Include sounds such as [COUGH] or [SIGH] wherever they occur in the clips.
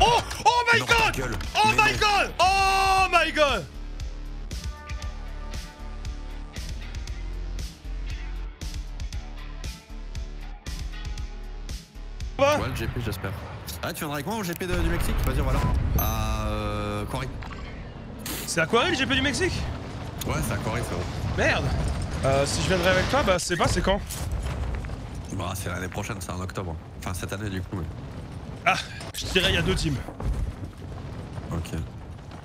Oh Oh my Non, god gueule. Oh my non. god Oh my god Quoi? Ouais, le GP, j'espère. Ah, tu viendras avec moi au GP de- du Mexique? Vas-y, voilà. À euh, Corée. C'est Aquarelle, GP du Mexique? Ouais, c'est à Corée, frérot. Merde euh, Si je viendrais avec toi, bah c'est pas, c'est quand? Bah, c'est l'année prochaine, c'est en octobre. Enfin, cette année, du coup. mais- Ah Je dirais il y a deux teams. Ok.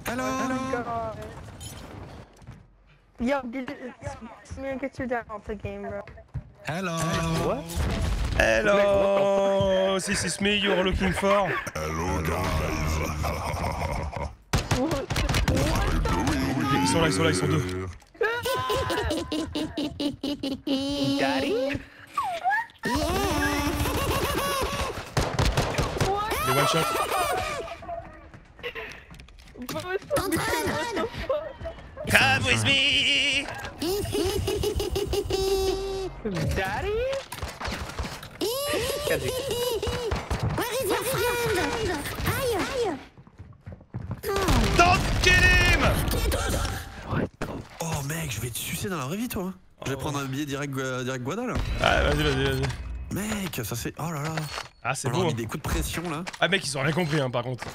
Hello, Yo, it. Smear, get your dad off the game, bro? Hello. Hello This is me you're looking for. Ils sont là, ils sont là, ils sont deux. [LAUGHS] Daddy? One shot. Come with me Daddy? Where is your friend? Aïe, aïe. Don't kill him Oh, mec, je vais te sucer dans la vraie vie, toi. Je vais Oh. prendre un billet direct, Gua- direct Guada, là. Ah vas-y, vas-y, vas-y. Mec, ça c'est. Oh là là. Ah c'est On a beau. mis des coups de pression, là. Ah mec, ils ont rien compris hein, par contre.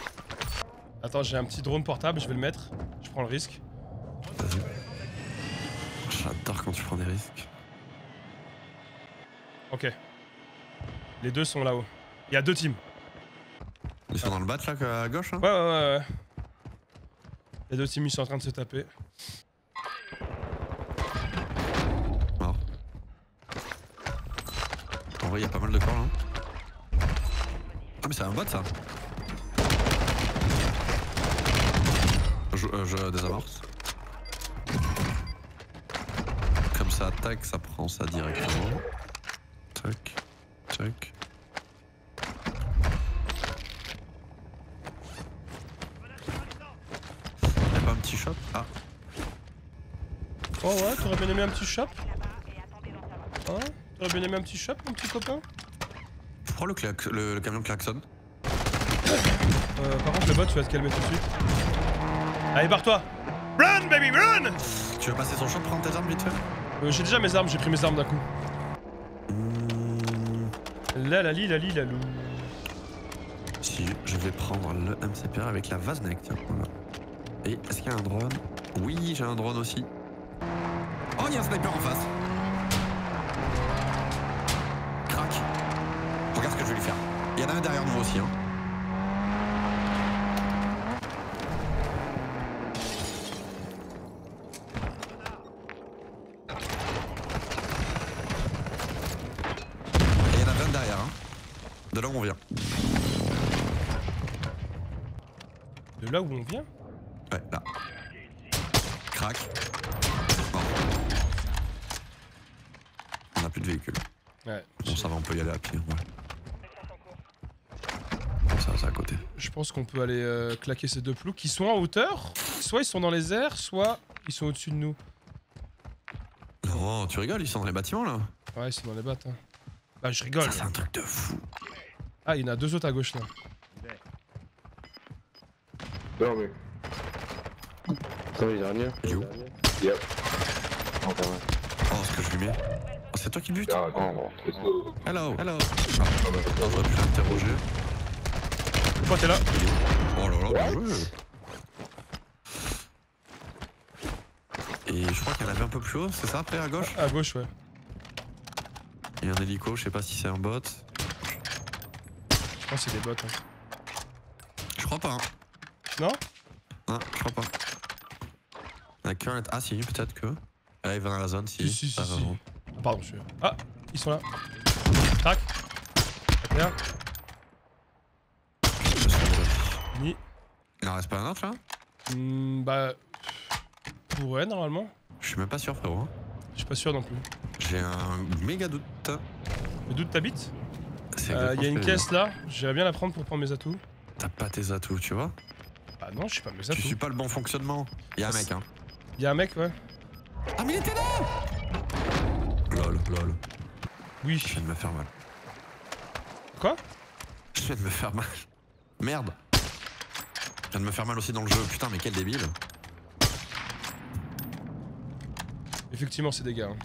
Attends, j'ai un petit drone portable, je vais le mettre. Je prends le risque. Vas-y. J'adore quand tu prends des risques. Ok. Les deux sont là-haut. Il y a deux teams. Ils sont dans le bat, là, à gauche, là Ouais, ouais, ouais, ouais. Les deux teams, ils sont en train de se taper. Mort. En vrai, il y a pas mal de corps, là. Mais c'est un bot, ça. Je, euh, désamorce. Comme ça attaque, ça prend ça directement. Tac, tac. Y'a pas un petit shot Ah, Oh ouais, t'aurais bien aimé un petit shop? Hein? T'aurais bien aimé un petit shop, mon petit copain? Prends le, le, le camion klaxon. euh, Par contre, le bot, tu vas te calmer tout de suite. Allez, barre-toi Run, baby, run Tu veux passer son shot, prendre tes armes vite fait? Euh, J'ai déjà mes armes, j'ai pris mes armes d'un coup. Hmm, La la li, la li, la lou. Si, je vais prendre le MCPR avec la Vaznek, tiens. Voilà. Et est-ce qu'il y a un drone? Oui, j'ai un drone aussi. Oh, il y a un sniper en face. En a un derrière nous aussi, hein. Il y en a plein derrière, hein. De là où on vient. De là où on vient? Ouais, là. Crac. On a plus de véhicule. Ouais. Bon, ça va, on peut y aller à pied. Ouais. À côté. Je pense qu'on peut aller euh, claquer ces deux ploucs qui sont en hauteur. Soit ils sont dans les airs, soit ils sont au-dessus de nous. Non, tu rigoles, ils sont dans les bâtiments là. Ouais, ils sont dans les battes. Hein. Bah, je rigole. Ça, c'est un truc de fou. Ah, il y en a deux autres à gauche là. Il est où Yep. Oh, ce que je lui mets. Oh, c'est toi qui butes oh, the- Hello, hello. Ah, j'aurais pu l'interroger. Toi, t'es là est Oh là là, bien joué. Et je crois qu'il y en avait un peu plus haut, c'est ça après à gauche À gauche, ouais. Il y a un hélico, je sais pas si c'est un bot. Je pense que c'est des bots. Hein. Je crois pas. Hein. Non? Non, je crois pas. La current. Ah si, peut-être que. Là, il va dans la zone si. Si, si, si. Ah, Pardon, je suis. Ah, ils sont là. Tac. Bien. Je suis désolé. Fini. Il en reste pas un autre là Hmm, bah. Ouais, normalement. Je suis même pas sûr, frérot. hein. Je suis pas sûr non plus. J'ai un méga doute. Mais d'où t'habites C'est Euh, Il y a une caisse là. J'irais bien la prendre pour prendre mes atouts. T'as pas tes atouts, tu vois Ah non, je suis pas mes Tu atouts. suis pas le bon fonctionnement. Il y a un mec, hein. Il y a un mec, ouais. Ah, mais il était là Lol, lol. Oui. Je viens de me faire mal. Quoi? Je viens de me faire mal. Merde. Je viens de me faire mal aussi dans le jeu. Putain, mais quel débile. Effectivement, c'est des gars. hein.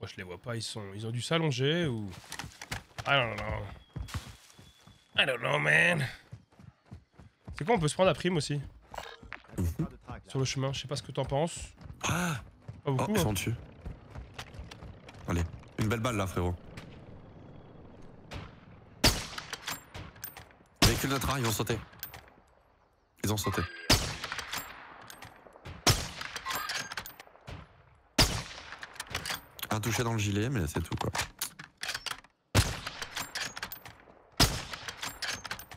Moi, je les vois pas. Ils sont, ils ont dû s'allonger ou. I don't know. I don't know, man. C'est quoi On peut se prendre la prime aussi sur le chemin? Je sais pas ce que t'en penses. Ah Pas Oh, beaucoup. ils hein. sont dessus. Allez, une belle balle là, frérot. Véhicule de train, ils vont sauter. Ils ont sauté. Un touché dans le gilet, mais c'est tout quoi.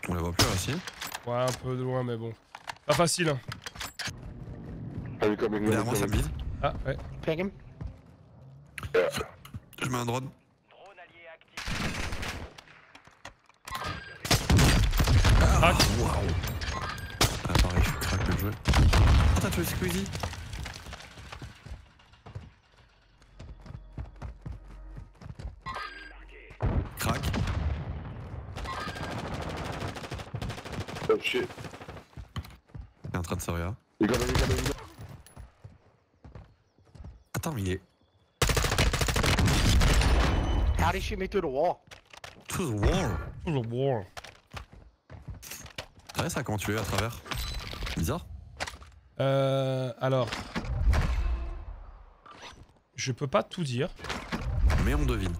On les voit plus là aussi. Ouais, un peu de loin, mais bon. Pas facile. Hein. Derrière moi, ça me vide. Ah, ouais. Je mets un drone. Waouh Ah pareil, le jeu. Oh t'as tué Squeezie Crac. Oh shit. Il est en train de him. Attends, mais il est How'd he shoot me through the wall? to the wall. Toujours bon. C'est vrai ça comment tu es à travers Bizarre. Euh. Alors. Je peux pas tout dire. Mais on devine.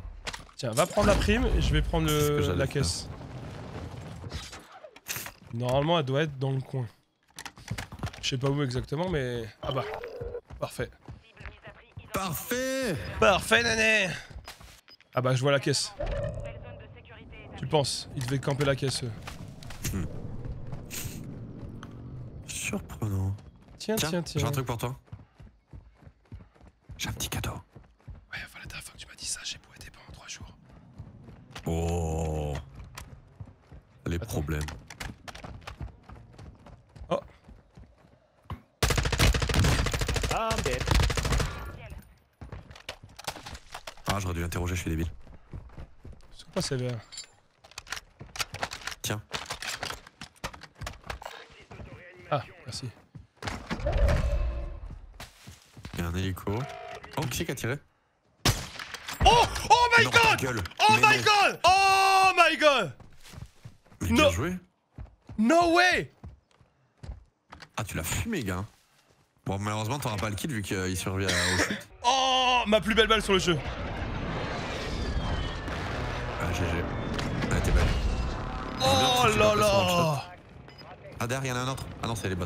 Tiens, va prendre la prime et je vais prendre le, la faire. caisse. Normalement, elle doit être dans le coin. Je sais pas où exactement, mais. Ah bah. Parfait. Parfait Parfait, Nané Ah bah, je vois la caisse. Tu penses Il devait camper la caisse. eux. Surprenant. Tiens, tiens, Tiens, tiens. j'ai un truc pour toi. J'ai un petit cadeau. Ouais, enfin, la dernière fois que tu m'as dit ça, j'ai poété pendant 3 jours. Oh Les Attends. problèmes. I'm dead. Ah j'aurais dû l'interroger, je suis débile. C'est quoi ces verres Tiens. Ah, merci. Il y a un hélico. Oh, qui c'est qui a tiré? Oh Oh my Non, god. Oh Mais my non. god Oh my god Mais bien joué No way Ah tu l'as fumé gars Bon malheureusement t'auras pas le kill vu qu'il survit à- au shoot. [LAUGHS] Oh Ma plus belle balle sur le jeu. Ah GG. Ah t'es belle. Oh là là Ah derrière y'en a un autre. Ah non c'est les bots.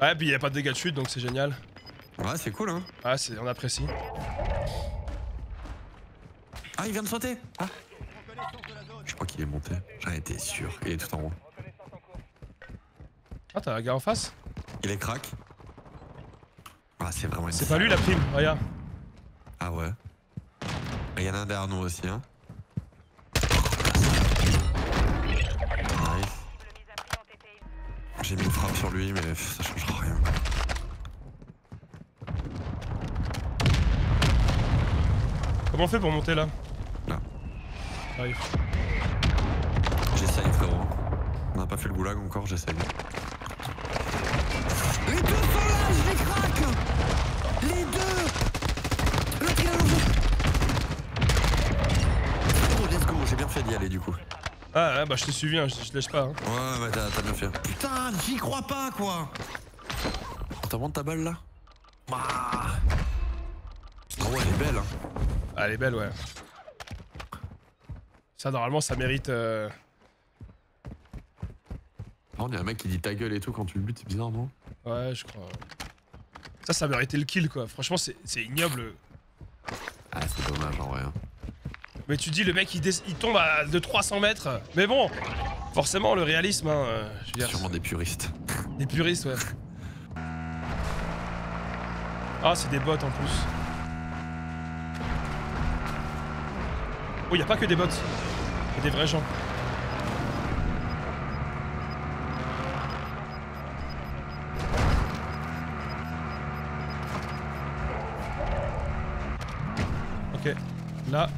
Ouais, puis il a pas de dégâts de chute, donc c'est génial. Ouais c'est cool hein. Ah, c'est, on apprécie. Ah il vient de sauter Ah Je crois qu'il est monté. J'en étais sûr. Il est tout en haut. Ah, t'as un gars en face? Il est crack. Ah c'est vraiment une C'est pas lui la prime, regarde. Ah ouais. Il y en a un derrière nous aussi hein. J'ai mis une frappe sur lui mais ça changera rien. Comment on fait pour monter là Là. J'arrive. J'essaye frérot. On n'a pas fait le goulag encore, j'essaye. Les deux sont là, je les craque Les deux L'autre il a Oh let's go, j'ai bien fait d'y aller du coup. Ah, ouais, bah je t'ai suivi, hein, je, je lâche pas. Hein. Ouais mais t'as bien fait. Putain, j'y crois pas quoi T'as ta balle là Ah Oh ouais elle est belle hein. Ah, elle est belle, ouais. Ça, normalement, ça mérite. euh, Oh, il y a un mec qui dit ta gueule et tout quand tu le butes, c'est bizarre non? Ouais, je crois. Ça, ça méritait le kill, quoi. Franchement, c'est, c'est ignoble. Ah c'est dommage en vrai. hein. Mais tu dis, le mec, il, il tombe à de 300 mètres. Mais bon, forcément, le réalisme, hein. euh, Je veux dire, Sûrement des puristes. [LAUGHS] des puristes, ouais. Ah, c'est des bots en plus. Oh, y a pas que des bots. Y a des vrais gens. Ok, là.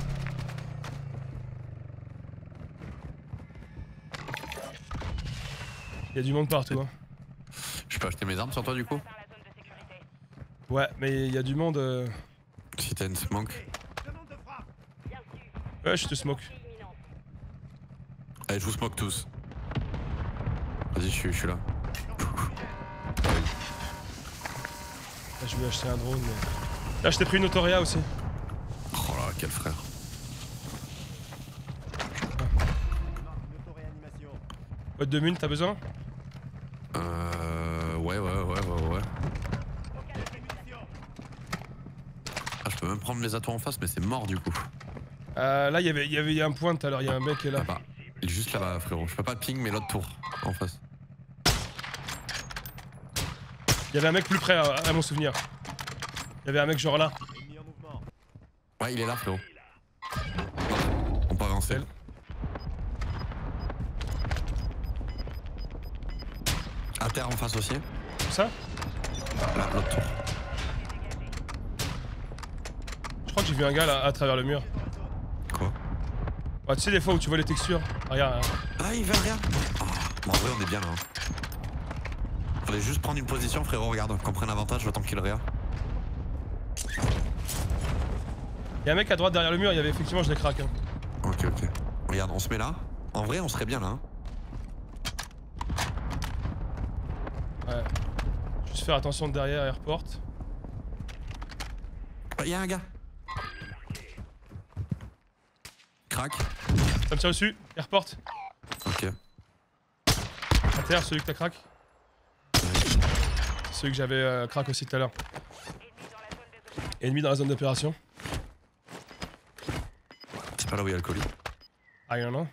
Il y a du monde partout. Hein. Je peux acheter mes armes sur toi du coup Ouais, mais il y a du monde. euh, Si t'as une smoke. Ouais, je te smoke. Allez, je vous smoke tous. Vas-y, je suis, je suis là. Là, je vais acheter un drone. Mais... Là, je t'ai pris une Autoria aussi. Oh là, quel frère. Boîte de mune, t'as besoin Euh. Ouais, ouais, ouais, ouais, ouais. Ah, prendre mes atouts en face, mais c'est mort du coup. euh, Là, il y avait- il y avait il y a un point tout à l'heure. Il y a un mec qui est là. Là-bas. Il est juste là-bas, frérot. Je peux pas ping, mais l'autre tour, en face. Il y avait un mec plus près à, à mon souvenir. Il y avait un mec genre là. Ouais, il est là, frérot. On peut avancer. À terre en face aussi. Ça? Là, l'autre tour. Je crois que j'ai vu un gars là à travers le mur. Quoi Ouais, tu sais, des fois où tu vois les textures. Regarde, hein. Ah, il va rien. Oh, bon, en vrai, on est bien là. hein. Fallait juste prendre une position, frérot. Regarde, qu'on prenne avantage le temps qu'il réa. Il y a un mec à droite derrière le mur. Il y avait effectivement, je l'ai craqué. Hein. Ok, ok. Regarde, on se met là. En vrai, on serait bien là. hein. Ouais. Juste faire attention de derrière, airport. Ah, Il y a un gars. Ça me tire dessus. Airport. Ok. À terre, celui que t'as crack. Celui que j'avais euh, crack aussi tout à l'heure. Ennemi dans la zone d'opération. C'est pas là où il y a le colis. Ah, il y en a un.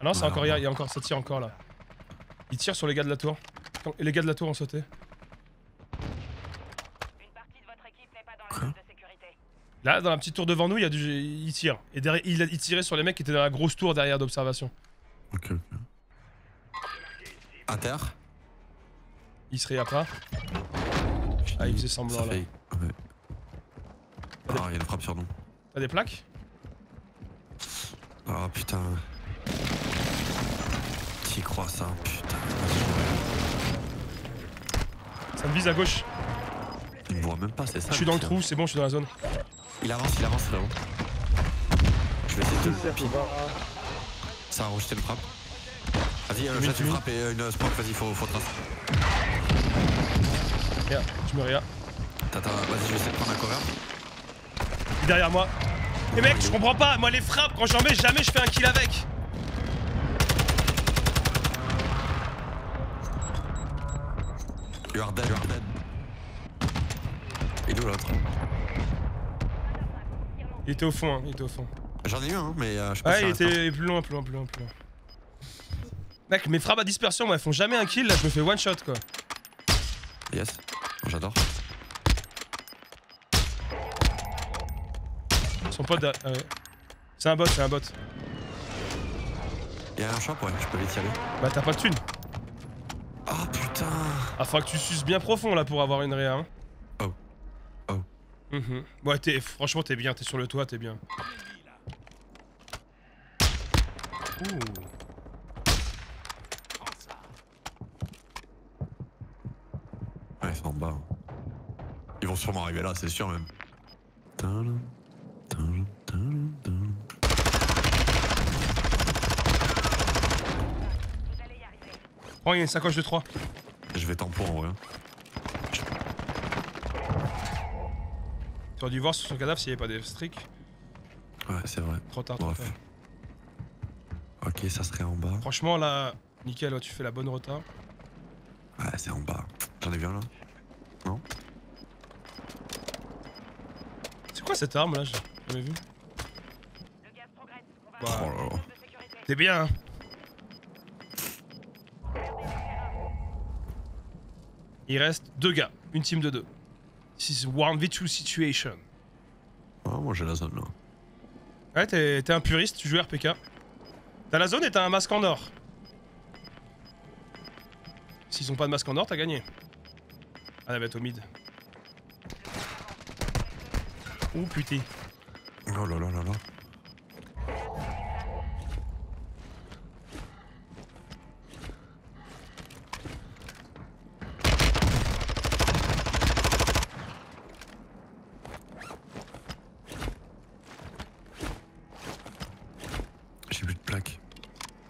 Ah non, c'est encore, il y, a- non. il y a encore, ça tire encore là. Il tire sur les gars de la tour. Les gars de la tour ont sauté. Là, dans la petite tour devant nous, il y a du, il tire. Et derrière, il, a- il tirait sur les mecs qui étaient dans la grosse tour derrière d'observation. Ok, ok. Terre. Il se réappa. Ah, il faisait semblant là. fait- ouais. Ah, il y a une frappe sur nous. T'as des plaques? Ah putain. T'y crois ça, putain. Ça me vise à gauche. Il me voit même pas, c'est ça. Je suis dans le trou, c'est bon, je suis dans la zone. Il avance, il avance frérot. Je vais essayer de bas. Ça a rejeté une frappe. Vas-y, euh, Une jette une fumée. frappe et euh, une smoke, vas-y, faut, faut tracer. Regarde, je me regarde. Tata, vas-y, je vais essayer de prendre un cover. Il est derrière moi. Et mec, je comprends pas, moi les frappes, quand j'en mets, jamais je fais un kill avec. You are dead, you are dead. Et d'où l'autre? Il était au fond, hein, il était au fond. J'en ai eu un, hein, mais euh, je sais pas Ouais, il était plus loin, plus loin, plus loin, plus loin. Mec, mes frappes à dispersion, moi, elles font jamais un kill, là, je me fais one shot, quoi. Yes, j'adore. Son pote, ah ouais. C'est un bot, c'est un bot. Il y a un shop, ouais, je peux les tirer. Bah, t'as pas de thune. Ah putain Ah, faudra que tu suces bien profond, là, pour avoir une réa, hein. Mhm. Ouais, t'es, franchement, t'es bien, t'es sur le toit, t'es bien. Ouh. Ouais, ils sont en bas. hein. Ils vont sûrement arriver là, c'est sûr même. Oh, il y a une sacoche de 3. Je vais tempo en vrai. T'aurais dû voir sur son cadavre s'il y avait pas des streaks. Ouais, c'est vrai. Trop tard, trop tard. Ok, ça serait en bas. Franchement, là, nickel, ouais, tu fais la bonne rota. Ouais, c'est en bas. J'en ai vu un là. C'est quoi cette arme là? J'ai jamais vu. Oh Bah, là. T'es bien, hein? Il reste deux gars, une team de deux. This is one v two situation. Ah, moi j'ai la zone là. Ouais, t'es un puriste, tu joues RPK. T'as la zone et t'as un masque en or. S'ils ont pas de masque en or, t'as gagné. Ah, la bête au mid. Ouh putain. Oh là là là là.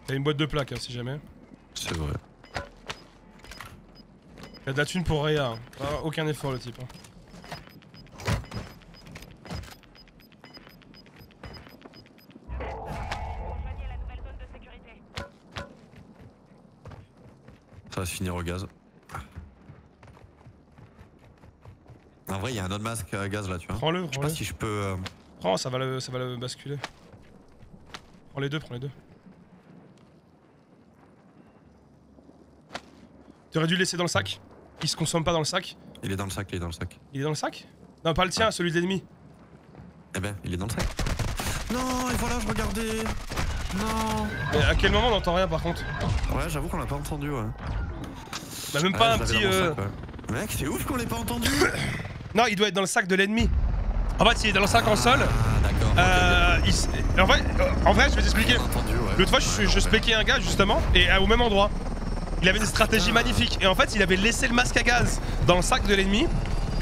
T'as une boîte de plaques, hein, si jamais. C'est vrai. Y'a de la thune pour Rhea. hein. Ah, aucun effort, le type. hein. Ça va se finir au gaz. En vrai, il y a un autre masque à gaz là, tu vois. Prends-le, Je sais pas prends-le. si je peux. euh, Prends, ça va, le, ça va le basculer. Prends les deux, prends les deux. T'aurais dû le laisser dans le sac. Il se consomme pas dans le sac. Il est dans le sac, il est dans le sac. Il est dans le sac? Non, pas le tien, celui de l'ennemi. Eh ben, il est dans le sac. Non, et voilà, je regardais. Non. Mais à quel moment on n'entend rien par contre? Ouais, j'avoue qu'on l'a pas entendu, ouais. Bah, même Ouais, pas un petit. euh, sac, ouais. Mec, c'est ouf qu'on l'ait pas entendu. [COUGHS] Non, il doit être dans le sac de l'ennemi. En fait, il est dans le sac en sol. Ah, d'accord. ok, Euh, il en, vrai, euh, en vrai, je vais t'expliquer. L'autre fois, je, je spéquais un gars justement, et au même endroit. Il avait une stratégie magnifique. Et en fait, il avait laissé le masque à gaz dans le sac de l'ennemi.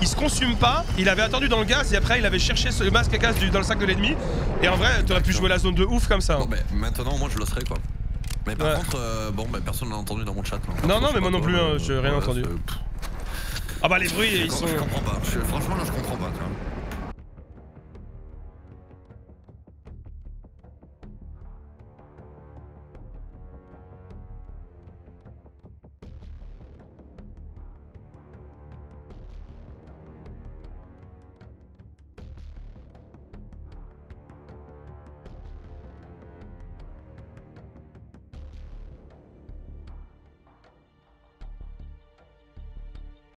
Il se consume pas, il avait attendu dans le gaz et après il avait cherché ce masque à gaz du- dans le sac de l'ennemi. Et en vrai, t'aurais pu jouer la zone de ouf comme ça. hein. Bon, ben, maintenant, moi, je le serai, quoi. Mais par Ouais. contre, euh, bon, ben, personne l'a entendu dans mon chat. hein. Non, non, mais moi non plus, hein, j'ai rien ouais, entendu. Ah bah les bruits, ils je sont. comprends pas. Je- franchement, là, je comprends pas, tu vois.